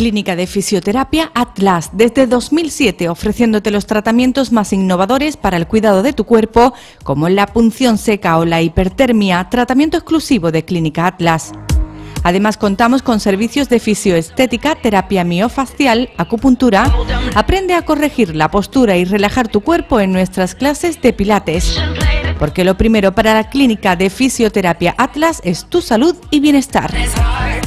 Clínica de Fisioterapia Atlas, desde 2007 ofreciéndote los tratamientos más innovadores para el cuidado de tu cuerpo, como la punción seca o la hipertermia, tratamiento exclusivo de Clínica Atlas. Además contamos con servicios de fisioestética, terapia miofacial, acupuntura. Aprende a corregir la postura y relajar tu cuerpo en nuestras clases de pilates. Porque lo primero para la clínica de fisioterapia Atlas es tu salud y bienestar.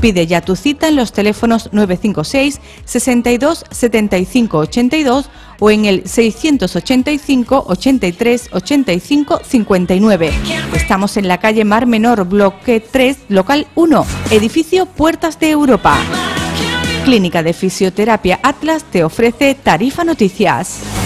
Pide ya tu cita en los teléfonos 956 62 75 82 o en el 685 83 85 59. Estamos en la calle Mar Menor, bloque 3, local 1, edificio Puertas de Europa. Clínica de Fisioterapia Atlas te ofrece Tarifa Noticias.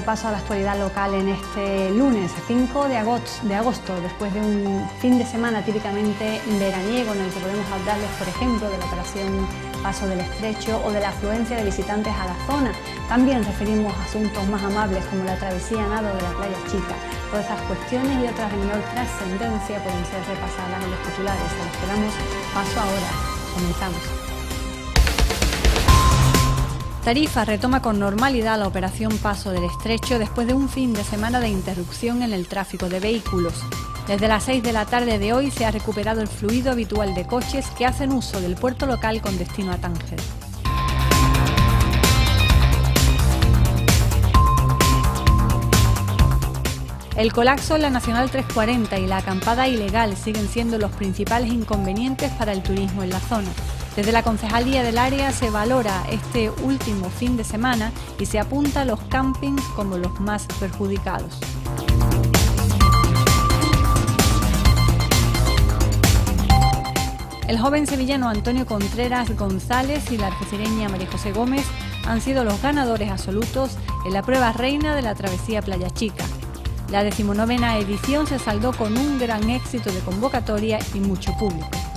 Repaso a la actualidad local en este lunes 5 de agosto, de agosto, después de un fin de semana típicamente veraniego en el que podemos hablarles, por ejemplo, de la operación Paso del Estrecho o de la afluencia de visitantes a la zona. También referimos asuntos más amables como la travesía nado de la playa chica. Todas estas cuestiones y otras de menor trascendencia pueden ser repasadas en los titulares. Se los quedamos paso ahora. Comenzamos. Tarifa retoma con normalidad la operación Paso del Estrecho después de un fin de semana de interrupción en el tráfico de vehículos. Desde las 6 de la tarde de hoy se ha recuperado el fluido habitual de coches que hacen uso del puerto local con destino a Tánger. El colapso en la Nacional 340 y la acampada ilegal siguen siendo los principales inconvenientes para el turismo en la zona. Desde la Concejalía del área se valora este último fin de semana y se apunta a los campings como los más perjudicados. El joven sevillano Antonio Contreras González y la algecireña María José Gómez han sido los ganadores absolutos en la prueba reina de la travesía Playa Chica. La decimonovena edición se saldó con un gran éxito de convocatoria y mucho público.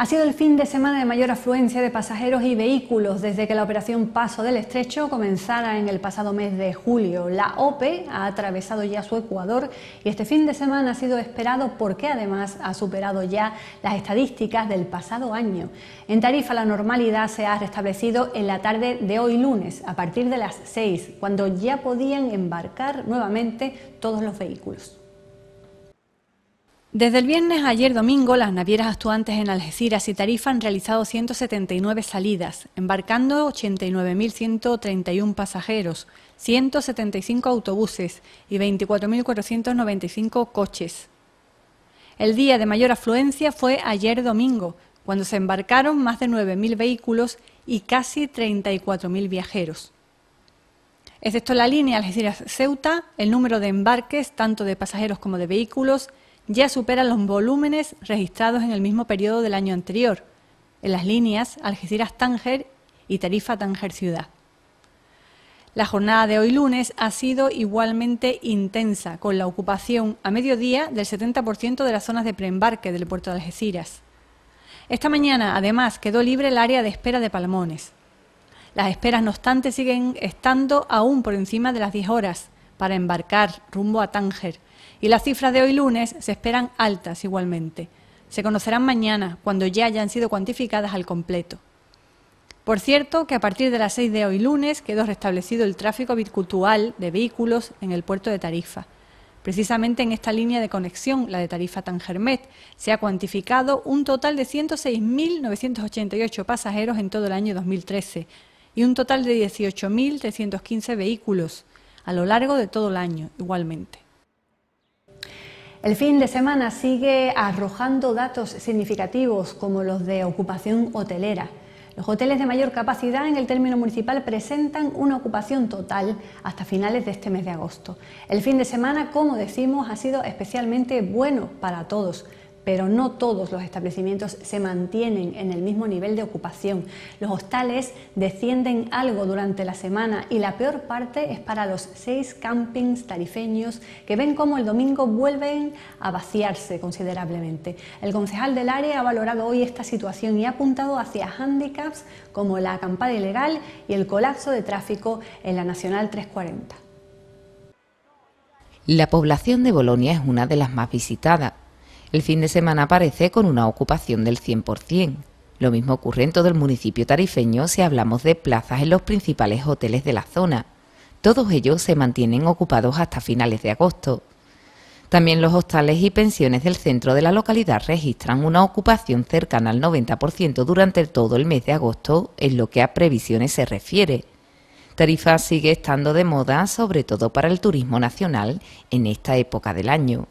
Ha sido el fin de semana de mayor afluencia de pasajeros y vehículos desde que la operación Paso del Estrecho comenzara en el pasado mes de julio. La OPE ha atravesado ya su Ecuador y este fin de semana ha sido esperado porque además ha superado ya las estadísticas del pasado año. En Tarifa la normalidad se ha restablecido en la tarde de hoy lunes, a partir de las 6, cuando ya podían embarcar nuevamente todos los vehículos. Desde el viernes ayer domingo, las navieras actuantes en Algeciras y Tarifa han realizado 179 salidas, embarcando 89.131 pasajeros, 175 autobuses y 24.495 coches. El día de mayor afluencia fue ayer domingo, cuando se embarcaron más de 9.000 vehículos y casi 34.000 viajeros. Excepto la línea Algeciras-Ceuta, el número de embarques, tanto de pasajeros como de vehículos, ya superan los volúmenes registrados en el mismo periodo del año anterior, en las líneas Algeciras-Tánger y Tarifa-Tánger Ciudad. La jornada de hoy lunes ha sido igualmente intensa, con la ocupación a mediodía del 70% de las zonas de preembarque del puerto de Algeciras. Esta mañana, además, quedó libre el área de espera de Palmones. Las esperas, no obstante, siguen estando aún por encima de las 10 horas para embarcar rumbo a Tánger, y las cifras de hoy lunes se esperan altas igualmente. Se conocerán mañana, cuando ya hayan sido cuantificadas al completo. Por cierto, que a partir de las 6 de hoy lunes quedó restablecido el tráfico virtual de vehículos en el puerto de Tarifa. Precisamente en esta línea de conexión, la de Tarifa Tangermet, se ha cuantificado un total de 106.988 pasajeros en todo el año 2013 y un total de 18.315 vehículos a lo largo de todo el año igualmente. El fin de semana sigue arrojando datos significativos como los de ocupación hotelera. Los hoteles de mayor capacidad en el término municipal presentan una ocupación total hasta finales de este mes de agosto. El fin de semana, como decimos, ha sido especialmente bueno para todos pero no todos los establecimientos se mantienen en el mismo nivel de ocupación. Los hostales descienden algo durante la semana y la peor parte es para los seis campings tarifeños que ven cómo el domingo vuelven a vaciarse considerablemente. El concejal del área ha valorado hoy esta situación y ha apuntado hacia hándicaps como la acampada ilegal y el colapso de tráfico en la Nacional 340. La población de Bolonia es una de las más visitadas el fin de semana aparece con una ocupación del 100%. Lo mismo ocurre en todo el municipio tarifeño si hablamos de plazas en los principales hoteles de la zona. Todos ellos se mantienen ocupados hasta finales de agosto. También los hostales y pensiones del centro de la localidad registran una ocupación cercana al 90% durante todo el mes de agosto en lo que a previsiones se refiere. Tarifa sigue estando de moda, sobre todo para el turismo nacional, en esta época del año.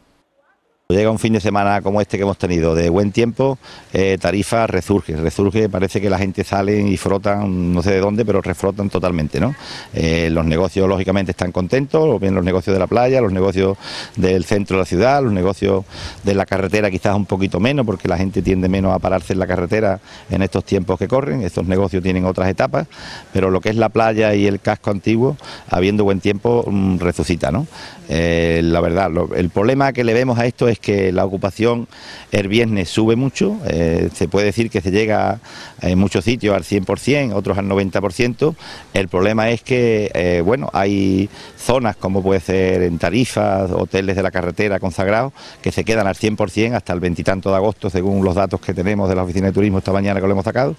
Llega un fin de semana como este que hemos tenido, de buen tiempo, eh, Tarifa resurge, resurge, parece que la gente sale y frotan, no sé de dónde, pero refrotan totalmente, ¿no? Eh, los negocios lógicamente están contentos, o bien los negocios de la playa, los negocios del centro de la ciudad, los negocios de la carretera quizás un poquito menos, porque la gente tiende menos a pararse en la carretera en estos tiempos que corren, estos negocios tienen otras etapas, pero lo que es la playa y el casco antiguo, habiendo buen tiempo, mm, resucita, ¿no? Eh, la verdad, el problema que le vemos a esto es que la ocupación el viernes sube mucho, eh, se puede decir que se llega en muchos sitios al 100%, otros al 90%. El problema es que, eh, bueno, hay zonas como puede ser en Tarifas, hoteles de la carretera consagrados, que se quedan al 100% hasta el veintitanto de agosto, según los datos que tenemos de la Oficina de Turismo esta mañana que lo hemos sacado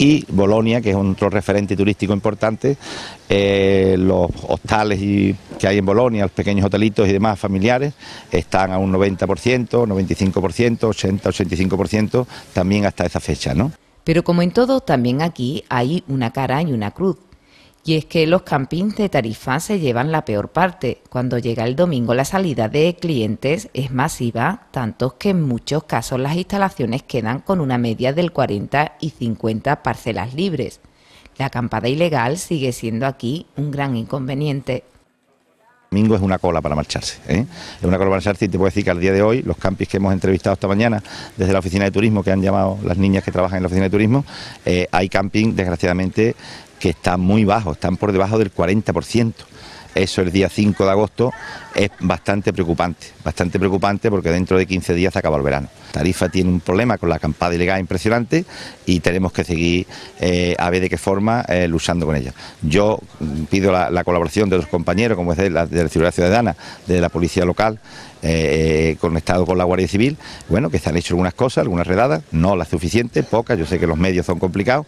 y Bolonia, que es otro referente turístico importante, eh, los hostales que hay en Bolonia, los pequeños hotelitos y demás familiares, están a un 90%, 95%, 80, 85%, también hasta esa fecha, ¿no? Pero como en todo, también aquí hay una cara y una cruz. Y es que los campings de Tarifa se llevan la peor parte. Cuando llega el domingo la salida de clientes es masiva, tanto que en muchos casos las instalaciones quedan con una media del 40 y 50 parcelas libres. La acampada ilegal sigue siendo aquí un gran inconveniente. Domingo es una cola para marcharse. ¿eh? Es una cola para marcharse y te puedo decir que al día de hoy, los campings que hemos entrevistado esta mañana desde la oficina de turismo, que han llamado las niñas que trabajan en la oficina de turismo, eh, hay camping, desgraciadamente, que están muy bajos, están por debajo del 40%. Eso el día 5 de agosto es bastante preocupante, bastante preocupante porque dentro de 15 días acaba el verano. Tarifa tiene un problema con la acampada ilegal impresionante y tenemos que seguir eh, a ver de qué forma eh, luchando con ella. Yo pido la, colaboración de los compañeros, como es de la, de la Ciudadana, de la Policía Local, eh, conectado con la Guardia Civil, bueno, que se han hecho algunas cosas, algunas redadas, no las suficientes, pocas, yo sé que los medios son complicados,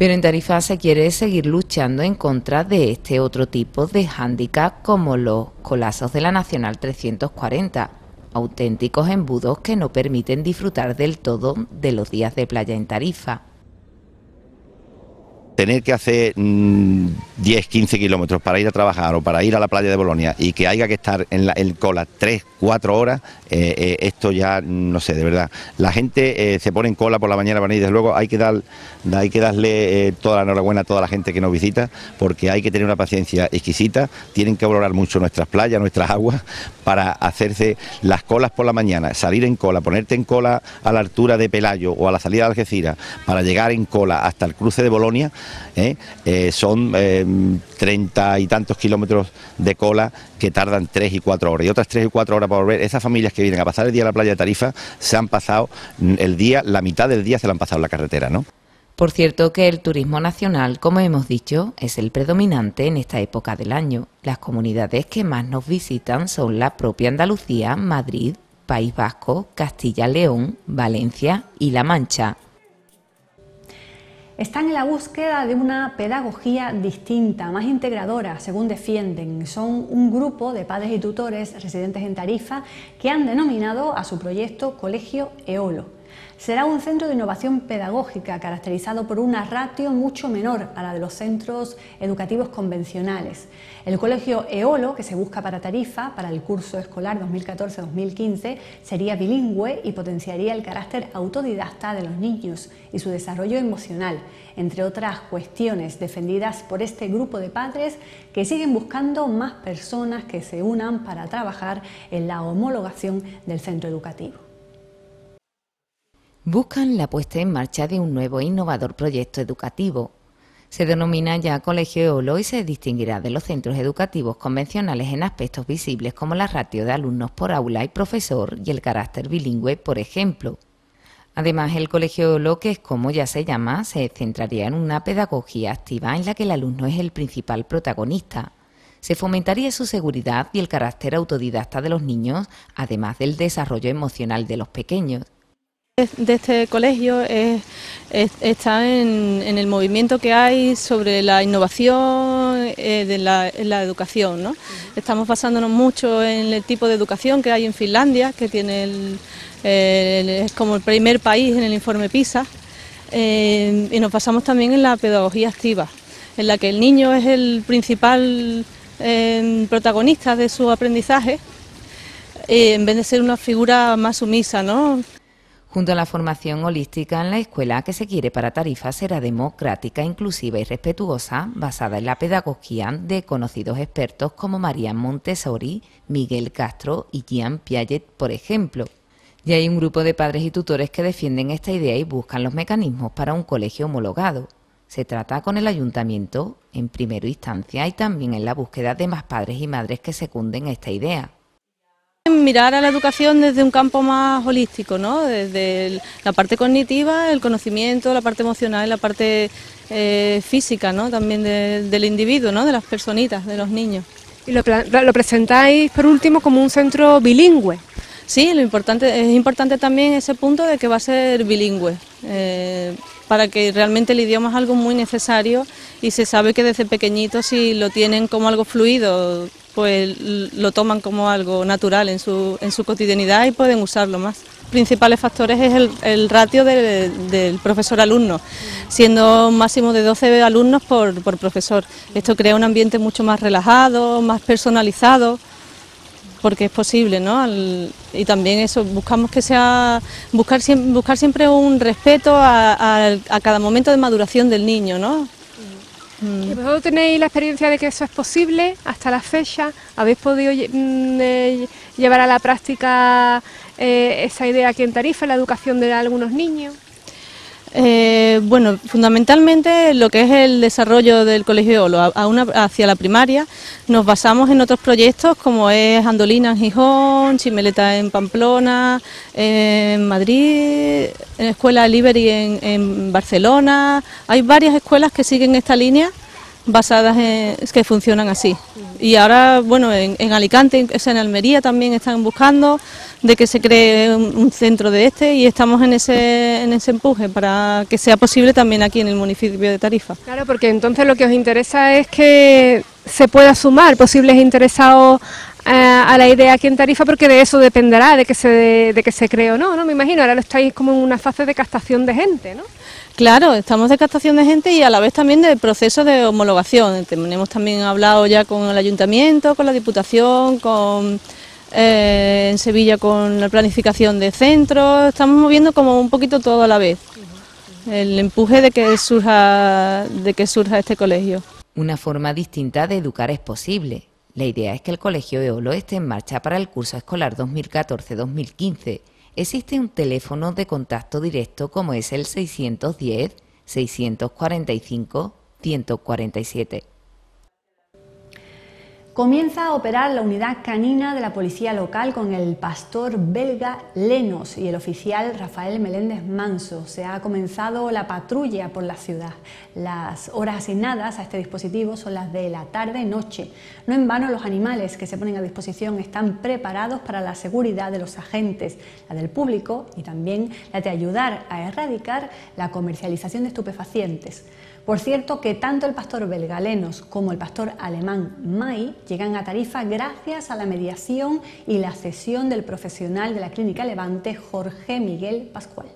pero en Tarifa se quiere seguir luchando en contra de este otro tipo de hándicap como los colazos de la Nacional 340, auténticos embudos que no permiten disfrutar del todo de los días de playa en Tarifa tener que hacer 10, mm, 15 kilómetros para ir a trabajar o para ir a la playa de Bolonia y que haya que estar en, la, cola 3, 4 horas, eh, eh, esto ya no sé, de verdad. La gente eh, se pone en cola por la mañana para ir, desde luego hay que, dar, hay que darle toda la enhorabuena a toda la gente que nos visita porque hay que tener una paciencia exquisita, tienen que valorar mucho nuestras playas, nuestras aguas para hacerse las colas por la mañana, salir en cola, ponerte en cola a la altura de Pelayo o a la salida de Algeciras para llegar en cola hasta el cruce de Bolonia ¿eh? Eh, son eh, treinta y tantos kilómetros de cola que tardan tres y cuatro horas. Y otras tres y cuatro horas para volver. Esas familias que vienen a pasar el día a la playa de Tarifa se han pasado el día, la mitad del día se la han pasado en la carretera, ¿no? Por cierto que el turismo nacional, como hemos dicho, es el predominante en esta época del año. Las comunidades que más nos visitan son la propia Andalucía, Madrid, País Vasco, Castilla-León, Valencia y La Mancha están en la búsqueda de una pedagogía distinta, más integradora, según defienden. Son un grupo de padres y tutores residentes en Tarifa que han denominado a su proyecto Colegio Eolo. Será un centro de innovación pedagógica caracterizado por una ratio mucho menor a la de los centros educativos convencionales. El colegio EOLO, que se busca para Tarifa para el curso escolar 2014-2015, sería bilingüe y potenciaría el carácter autodidacta de los niños y su desarrollo emocional, entre otras cuestiones defendidas por este grupo de padres que siguen buscando más personas que se unan para trabajar en la homologación del centro educativo. Buscan la puesta en marcha de un nuevo e innovador proyecto educativo se denomina ya Colegio EOLO y se distinguirá de los centros educativos convencionales en aspectos visibles como la ratio de alumnos por aula y profesor y el carácter bilingüe, por ejemplo. Además, el Colegio EOLO, que es como ya se llama, se centraría en una pedagogía activa en la que el alumno es el principal protagonista. Se fomentaría su seguridad y el carácter autodidacta de los niños, además del desarrollo emocional de los pequeños de este colegio está en, el movimiento que hay sobre la innovación eh, de la, en la educación. ¿no? Estamos basándonos mucho en el tipo de educación que hay en Finlandia, que tiene es como el primer país en el informe PISA, eh, y nos basamos también en la pedagogía activa, en la que el niño es el principal eh, protagonista de su aprendizaje en vez de ser una figura más sumisa, ¿no? Junto a la formación holística en la escuela que se quiere para Tarifa será democrática, inclusiva y respetuosa, basada en la pedagogía de conocidos expertos como María Montessori, Miguel Castro y Jean Piaget, por ejemplo. Y hay un grupo de padres y tutores que defienden esta idea y buscan los mecanismos para un colegio homologado. Se trata con el ayuntamiento en primera instancia y también en la búsqueda de más padres y madres que secunden esta idea. Mirar a la educación desde un campo más holístico, ¿no? desde la parte cognitiva, el conocimiento, la parte emocional, la parte eh, física ¿no? también del individuo, ¿no? de las personitas, de los niños. Y lo, presentáis por último como un centro bilingüe. Sí, lo importante, es importante también ese punto de que va a ser bilingüe, eh, para que realmente el idioma es algo muy necesario y se sabe que desde pequeñitos si lo tienen como algo fluido, pues lo toman como algo natural en su, en su cotidianidad y pueden usarlo más. Principales factores es el, ratio del profesor-alumno, siendo máximo de 12 alumnos por, profesor. Esto crea un ambiente mucho más relajado, más personalizado, porque es posible, ¿no? y también eso, buscamos que sea, buscar, buscar siempre un respeto a, a cada momento de maduración del niño, ¿no? Mm. ¿Vosotros tenéis la experiencia de que eso es posible hasta la fecha? ¿Habéis podido mm, eh, llevar a la práctica eh, esa idea aquí en Tarifa, la educación de algunos niños? Eh, bueno, fundamentalmente lo que es el desarrollo del Colegio Olo hacia la primaria, nos basamos en otros proyectos como es Andolina en Gijón, Chimeleta en Pamplona, en Madrid, en Escuela Liberty en Barcelona. Hay varias escuelas que siguen esta línea basadas en que funcionan así. Y ahora, bueno, en, Alicante, en Almería también están buscando de que se cree un, centro de este y estamos en ese, en ese empuje para que sea posible también aquí en el municipio de Tarifa. Claro, porque entonces lo que os interesa es que se pueda sumar posibles interesados eh, a la idea aquí en Tarifa porque de eso dependerá de que se de que se cree o no, ¿no? Me imagino, ahora lo estáis como en una fase de captación de gente, ¿no? Claro, estamos de captación de gente y a la vez también del proceso de homologación. Tenemos también hablado ya con el ayuntamiento, con la diputación, con eh, en Sevilla con la planificación de centros. Estamos moviendo como un poquito todo a la vez. El empuje de que surja, de que surja este colegio. Una forma distinta de educar es posible. La idea es que el colegio EOLO esté en marcha para el curso escolar 2014-2015 existe un teléfono de contacto directo como es el 610 645 147. Comienza a operar la unidad canina de la policía local con el pastor belga Lenos y el oficial Rafael Meléndez Manso. Se ha comenzado la patrulla por la ciudad. Las horas asignadas a este dispositivo son las de la tarde-noche. No en vano los animales que se ponen a disposición están preparados para la seguridad de los agentes, la del público y también la de ayudar a erradicar la comercialización de estupefacientes. Por cierto que tanto el pastor belga Lenos como el pastor alemán May llegan a Tarifa gracias a la mediación y la cesión del profesional de la Clínica Levante Jorge Miguel Pascual.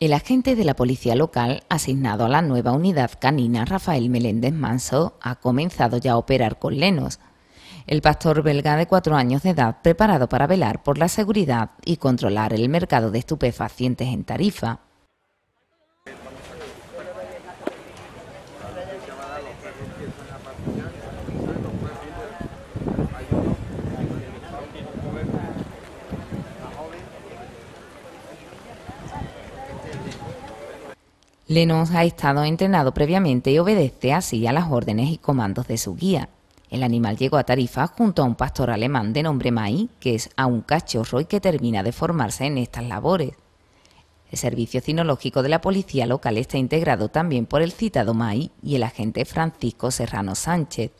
El agente de la policía local, asignado a la nueva unidad canina Rafael Meléndez Manso, ha comenzado ya a operar con lenos. El pastor belga de cuatro años de edad, preparado para velar por la seguridad y controlar el mercado de estupefacientes en Tarifa. Lenos ha estado entrenado previamente y obedece así a las órdenes y comandos de su guía. El animal llegó a Tarifa junto a un pastor alemán de nombre Mai, que es a un cachorro y que termina de formarse en estas labores. El servicio cinológico de la policía local está integrado también por el citado Mai y el agente Francisco Serrano Sánchez.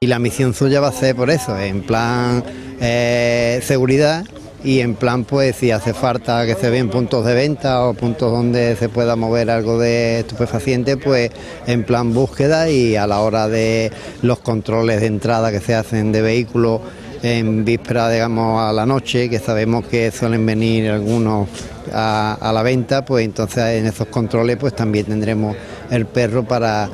Y la misión suya va a ser por eso, en plan eh, seguridad y en plan pues si hace falta que se vean puntos de venta o puntos donde se pueda mover algo de estupefaciente pues en plan búsqueda y a la hora de los controles de entrada que se hacen de vehículos en víspera digamos a la noche que sabemos que suelen venir algunos a, a la venta pues entonces en esos controles pues también tendremos el perro para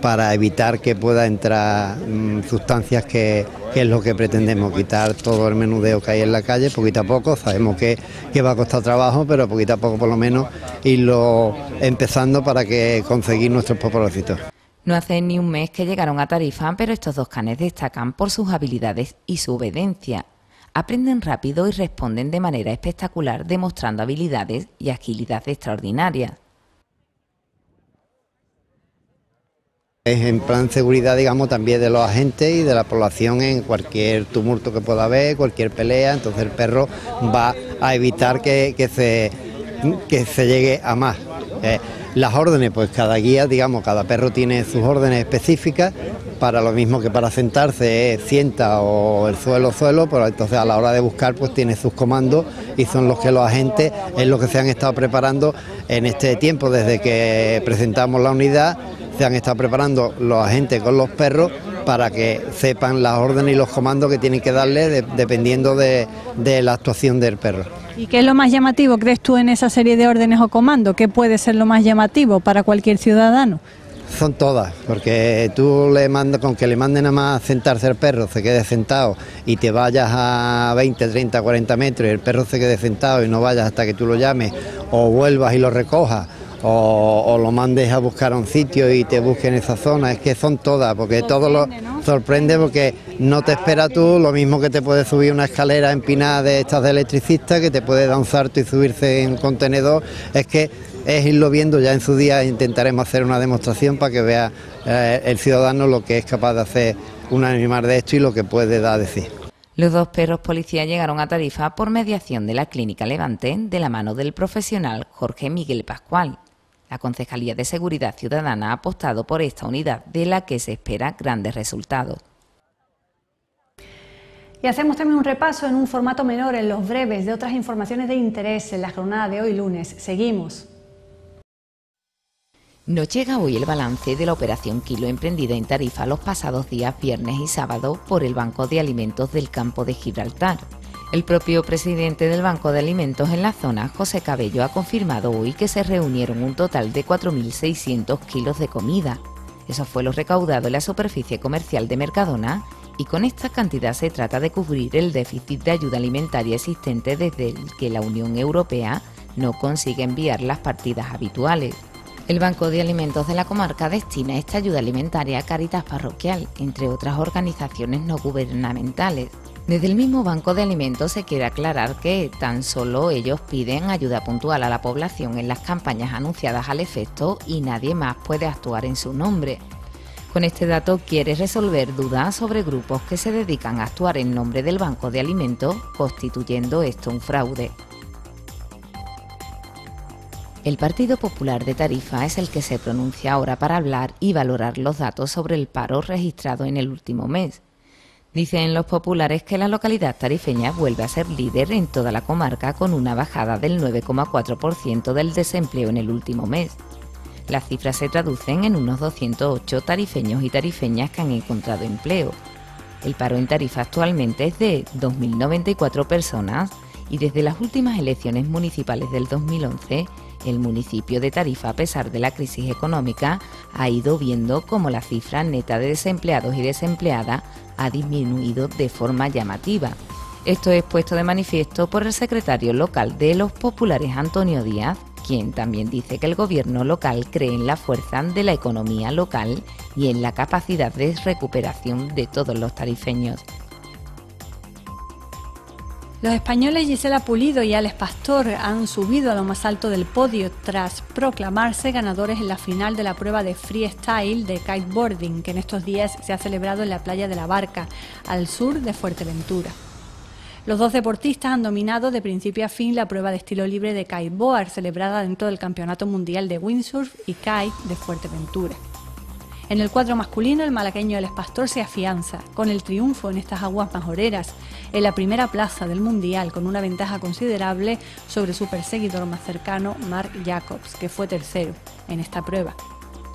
para evitar que pueda entrar mm, sustancias que, es lo que pretendemos, quitar todo el menudeo que hay en la calle, poquito a poco, sabemos que, que va a costar trabajo, pero poquito a poco por lo menos irlo empezando para que conseguir nuestros propósitos. No hace ni un mes que llegaron a Tarifa, pero estos dos canes destacan por sus habilidades y su obediencia. Aprenden rápido y responden de manera espectacular, demostrando habilidades y agilidad extraordinarias. Es en plan seguridad, digamos, también de los agentes y de la población en cualquier tumulto que pueda haber, cualquier pelea, entonces el perro va a evitar que, se, que se llegue a más. Eh, las órdenes, pues cada guía, digamos, cada perro tiene sus órdenes específicas, para lo mismo que para sentarse sienta o el suelo suelo, pero entonces a la hora de buscar pues tiene sus comandos y son los que los agentes es lo que se han estado preparando en este tiempo desde que presentamos la unidad se han estado preparando los agentes con los perros para que sepan las órdenes y los comandos que tienen que darle dependiendo de, la actuación del perro. ¿Y qué es lo más llamativo, crees tú, en esa serie de órdenes o comandos? ¿Qué puede ser lo más llamativo para cualquier ciudadano? Son todas, porque tú le mandas, con que le manden nada más sentarse el perro, se quede sentado y te vayas a 20, 30, 40 metros y el perro se quede sentado y no vayas hasta que tú lo llames o vuelvas y lo recojas o, lo mandes a buscar a un sitio y te busquen esa zona, es que son todas, porque todo lo sorprende porque no te espera tú, lo mismo que te puede subir una escalera empinada de estas de electricista, que te puede dar un salto y subirse en un contenedor, es que es irlo viendo ya en su día, intentaremos hacer una demostración para que vea eh, el ciudadano lo que es capaz de hacer un animal de esto y lo que puede dar a decir. Los dos perros policía llegaron a Tarifa por mediación de la Clínica Levante de la mano del profesional Jorge Miguel Pascual. La Concejalía de Seguridad Ciudadana ha apostado por esta unidad de la que se espera grandes resultados. Y hacemos también un repaso en un formato menor en los breves de otras informaciones de interés en la jornada de hoy lunes. Seguimos. No llega hoy el balance de la operación Kilo emprendida en Tarifa los pasados días viernes y sábado por el Banco de Alimentos del Campo de Gibraltar. El propio presidente del Banco de Alimentos en la zona, José Cabello, ha confirmado hoy que se reunieron un total de 4.600 kilos de comida. Eso fue lo recaudado en la superficie comercial de Mercadona y con esta cantidad se trata de cubrir el déficit de ayuda alimentaria existente desde el que la Unión Europea no consigue enviar las partidas habituales. El Banco de Alimentos de la comarca destina esta ayuda alimentaria a Caritas Parroquial, entre otras organizaciones no gubernamentales. Desde el mismo Banco de Alimentos se quiere aclarar que tan solo ellos piden ayuda puntual a la población en las campañas anunciadas al efecto y nadie más puede actuar en su nombre. Con este dato quiere resolver dudas sobre grupos que se dedican a actuar en nombre del Banco de Alimentos, constituyendo esto un fraude. El Partido Popular de Tarifa es el que se pronuncia ahora para hablar y valorar los datos sobre el paro registrado en el último mes. Dicen los populares que la localidad tarifeña vuelve a ser líder en toda la comarca con una bajada del 9,4% del desempleo en el último mes. Las cifras se traducen en unos 208 tarifeños y tarifeñas que han encontrado empleo. El paro en tarifa actualmente es de 2.094 personas y desde las últimas elecciones municipales del 2011, el municipio de Tarifa, a pesar de la crisis económica, ha ido viendo cómo la cifra neta de desempleados y desempleadas ha disminuido de forma llamativa. Esto es puesto de manifiesto por el secretario local de los populares, Antonio Díaz, quien también dice que el gobierno local cree en la fuerza de la economía local y en la capacidad de recuperación de todos los tarifeños. Los españoles Gisela Pulido y Alex Pastor han subido a lo más alto del podio tras proclamarse ganadores en la final de la prueba de freestyle de kiteboarding que en estos días se ha celebrado en la playa de la Barca, al sur de Fuerteventura. Los dos deportistas han dominado de principio a fin la prueba de estilo libre de kiteboard celebrada dentro del Campeonato Mundial de Windsurf y Kite de Fuerteventura. En el cuadro masculino, el malagueño El Pastor se afianza, con el triunfo en estas aguas majoreras, en la primera plaza del Mundial, con una ventaja considerable sobre su perseguidor más cercano, Mark Jacobs, que fue tercero en esta prueba.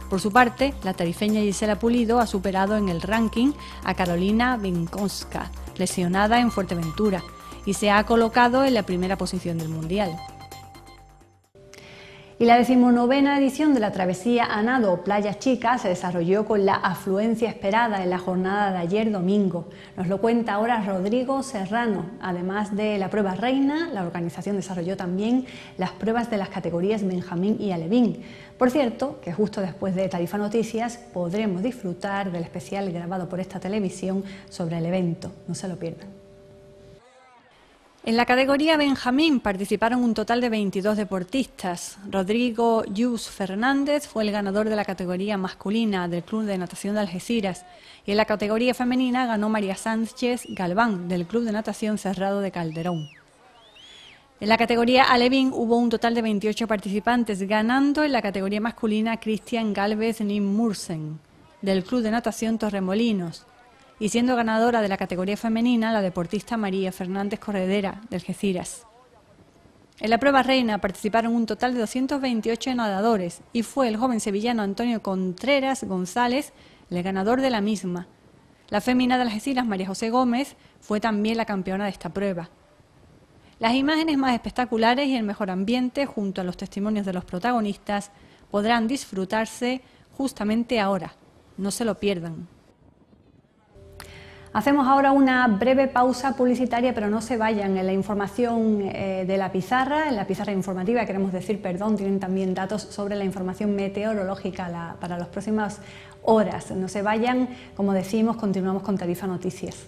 Por su parte, la tarifeña Gisela Pulido ha superado en el ranking a Carolina Vinkonska, lesionada en Fuerteventura, y se ha colocado en la primera posición del Mundial. Y la decimonovena edición de la travesía a nado Playa Chica se desarrolló con la afluencia esperada en la jornada de ayer domingo. Nos lo cuenta ahora Rodrigo Serrano. Además de la prueba reina, la organización desarrolló también las pruebas de las categorías Benjamín y Alevín. Por cierto, que justo después de Tarifa Noticias podremos disfrutar del especial grabado por esta televisión sobre el evento. No se lo pierdan. En la categoría Benjamín participaron un total de 22 deportistas. Rodrigo Yus Fernández fue el ganador de la categoría masculina del Club de Natación de Algeciras y en la categoría femenina ganó María Sánchez Galván del Club de Natación Cerrado de Calderón. En la categoría Alevín hubo un total de 28 participantes, ganando en la categoría masculina Cristian Galvez Nimursen del Club de Natación Torremolinos y siendo ganadora de la categoría femenina la deportista María Fernández Corredera del Geciras. En la prueba reina participaron un total de 228 nadadores y fue el joven sevillano Antonio Contreras González el ganador de la misma. La fémina de Algeciras, María José Gómez, fue también la campeona de esta prueba. Las imágenes más espectaculares y el mejor ambiente, junto a los testimonios de los protagonistas, podrán disfrutarse justamente ahora. No se lo pierdan. Hacemos ahora una breve pausa publicitaria, pero no se vayan. En la información eh, de la pizarra, en la pizarra informativa, queremos decir, perdón, tienen también datos sobre la información meteorológica para las próximas horas. No se vayan, como decimos, continuamos con Tarifa Noticias.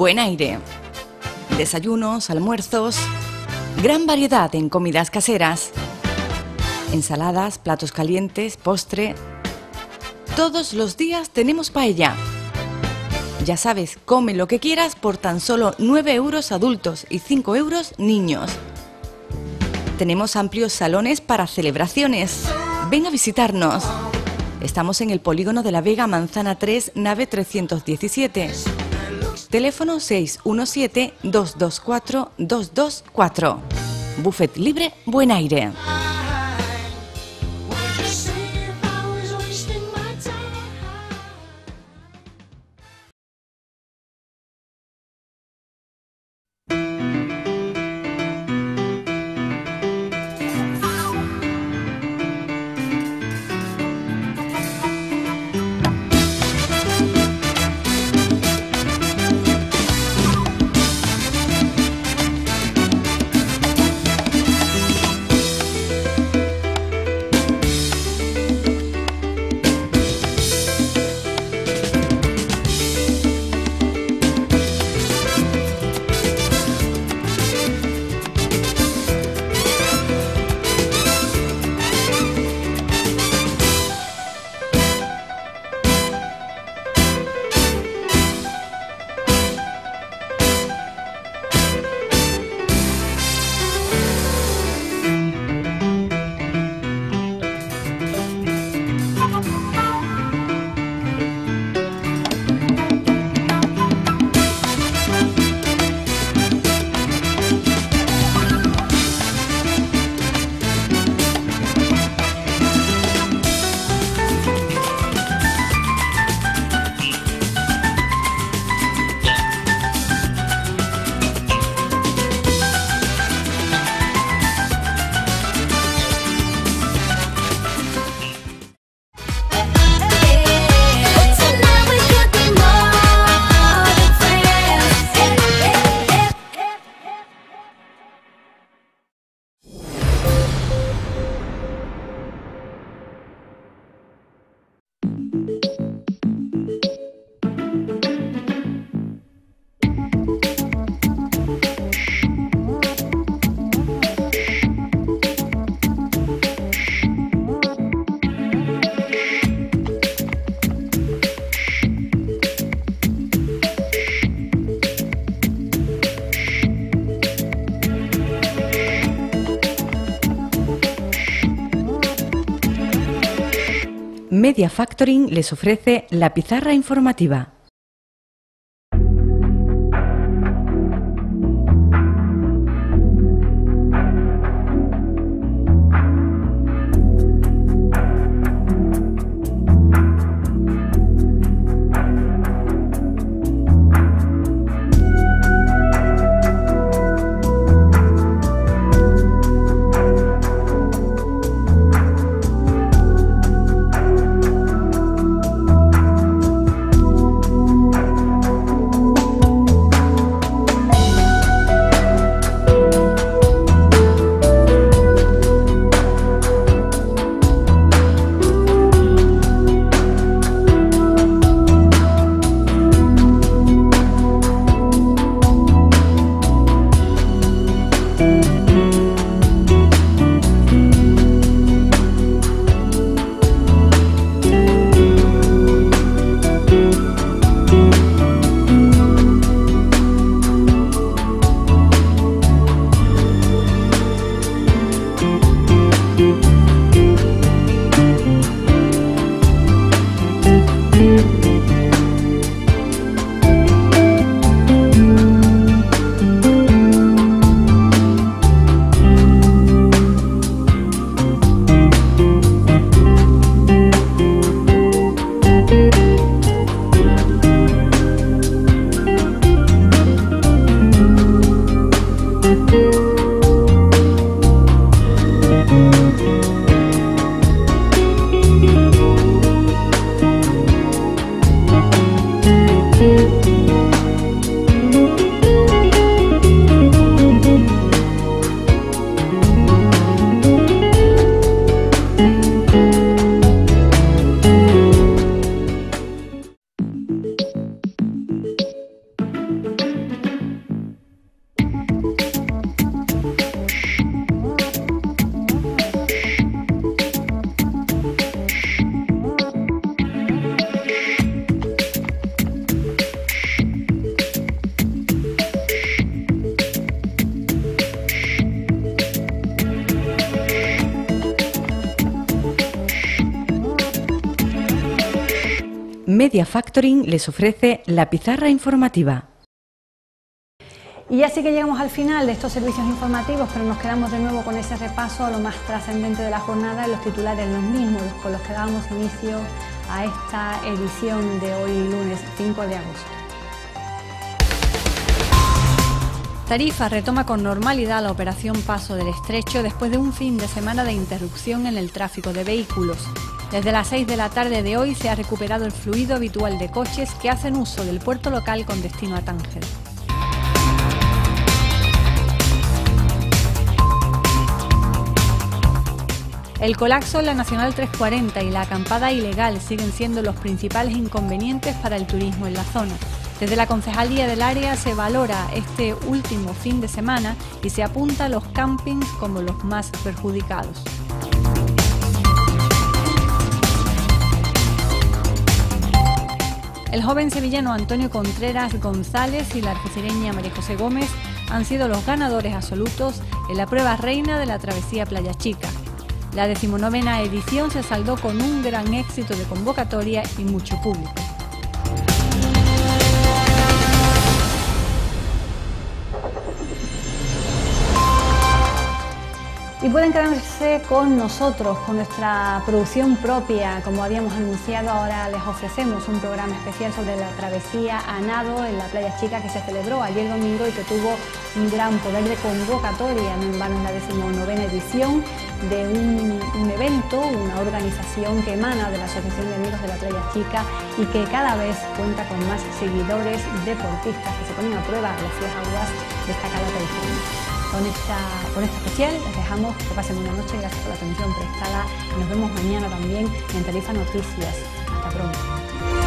Buen Aire. Desayunos, almuerzos, gran variedad en comidas caseras, ensaladas, platos calientes, postre. Todos los días tenemos paella. Ya sabes, come lo que quieras por tan solo 9 euros adultos y 5 euros niños. Tenemos amplios salones para celebraciones. Ven a visitarnos. Estamos en el polígono de la Vega Manzana 3, nave 317. Teléfono 617-224-224. Buffet libre, buen aire. Media Factoring les ofrece la pizarra informativa. Media Factoring les ofrece la pizarra informativa. Y ya sí que llegamos al final de estos servicios informativos, pero nos quedamos de nuevo con ese repaso a lo más trascendente de la jornada y los titulares los mismos, con los que dábamos inicio a esta edición de hoy lunes 5 de agosto. Tarifa retoma con normalidad la operación Paso del Estrecho después de un fin de semana de interrupción en el tráfico de vehículos. Desde las 6 de la tarde de hoy se ha recuperado el fluido habitual de coches que hacen uso del puerto local con destino a Tánger. El colapso en la Nacional 340 y la acampada ilegal siguen siendo los principales inconvenientes para el turismo en la zona. Desde la Concejalía del área se valora este último fin de semana y se apunta a los campings como los más perjudicados. El joven sevillano Antonio Contreras González y la algecireña María José Gómez han sido los ganadores absolutos en la prueba reina de la travesía Playa Chica. La decimonovena edición se saldó con un gran éxito de convocatoria y mucho público. Y pueden quedarse con nosotros, con nuestra producción propia. Como habíamos anunciado, ahora les ofrecemos un programa especial sobre la travesía a nado en la Playa Chica que se celebró ayer domingo y que tuvo un gran poder de convocatoria, en vano en la decimonovena edición de un, evento, una organización que emana de la Asociación de Amigos de la Playa Chica y que cada vez cuenta con más seguidores deportistas que se ponen a prueba las frías aguas de esta cala con esta, con esta especial les dejamos que pasen una noche, gracias por la atención prestada nos vemos mañana también en Tarifa Noticias. Hasta pronto.